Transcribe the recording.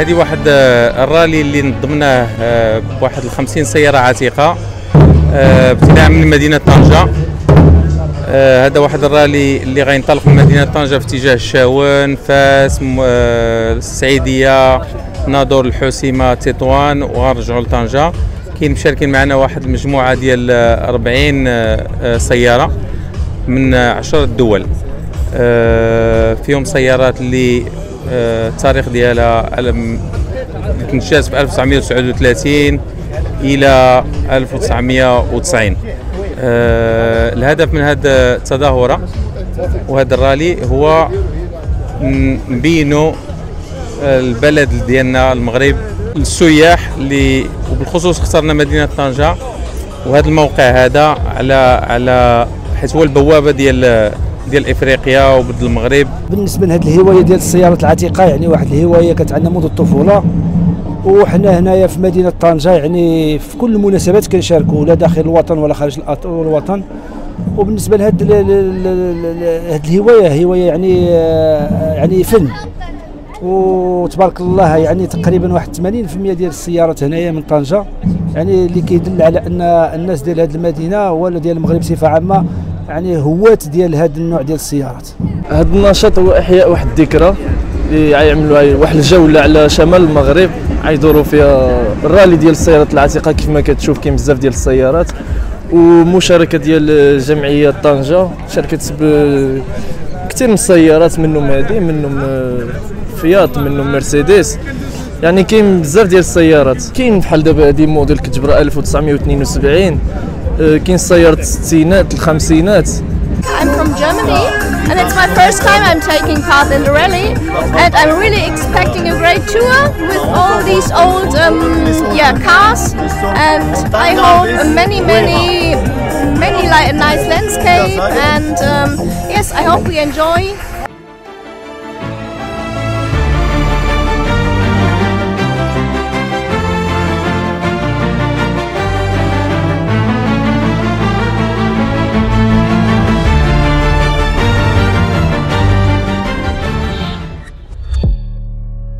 هذه واحد آه، الرالي اللي نظمناه آه، بواحد ال 50 سيارة عتيقة آه، ابتداء من مدينة طنجة. هذا واحد الرالي اللي غينطلق من مدينة طنجة في اتجاه الشاون فاس السعيدية ناظور الحسيمه تطوان وغنرجعوا لطنجة. كاين مشاركين معنا واحد المجموعه ديال آه، 40 آه، آه، سيارة من آه، 10 دول. فيهم سيارات اللي التاريخ ديالها على م- تنشات في 1939 إلى 1990 آه، الهدف من هذه التظاهره وهذا الرالي هو نبينوا البلد ديالنا المغرب للسياح اللي وبالخصوص اخترنا مدينة طنجة. وهذا الموقع هذا على على حيث هو البوابة ديال ديال إفريقيا وبلد المغرب. بالنسبة لهذه الهواية ديال السيارات العتيقة يعني واحد الهواية كانت عندنا منذ الطفولة. وحنا هنايا في مدينة طنجة يعني في كل المناسبات كنشاركوا لا داخل الوطن ولا خارج الوطن. وبالنسبة لهذه هذه الهواية هواية يعني آه، يعني فن. وتبارك الله يعني تقريبا واحد 80% ديال السيارات هنايا من طنجة. يعني اللي كيدل على أن الناس ديال هذه المدينة ولا ديال المغرب بصفة عامة يعني هواة ديال هذا النوع ديال السيارات. هذا النشاط هو إحياء واحد الذكرى اللي غيعملوا واحد الجولة على شمال المغرب غيدوروا فيها الرالي ديال السيارات العتيقة كيف ما كتشوف كاين بزاف ديال السيارات. ومشاركة ديال جمعية طنجة شاركت كثير من السيارات منهم هذه منهم آه، فيات منهم مرسيدس. يعني كاين بزاف ديال السيارات. كاين بحال دابا هذه موديل كتجبر 1972 آه، كاين سيارة الستينات الخمسينات I'm from Germany and it's my first time I'm taking part in the rally and I'm really expecting a great tour with all these old um, yeah cars and I hope many many many like a nice landscape and um, yes I hope we enjoy